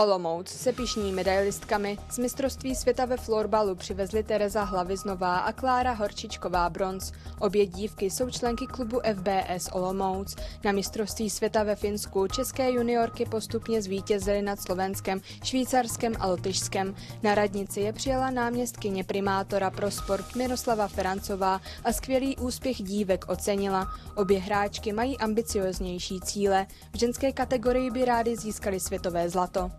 Olomouc se pišní medailistkami z mistrovství světa ve florbalu přivezli Tereza Hlaviznová a Klára Horčičková bronz. Obě dívky jsou členky klubu FBS Olomouc. Na mistrovství světa ve Finsku české juniorky postupně zvítězily nad Slovenskem, Švýcarskem a Lotyšskem. Na radnici je přijela náměstkyně primátora pro sport Miroslava Ferancová a skvělý úspěch dívek ocenila. Obě hráčky mají ambicioznější cíle. V ženské kategorii by rády získali světové zlato.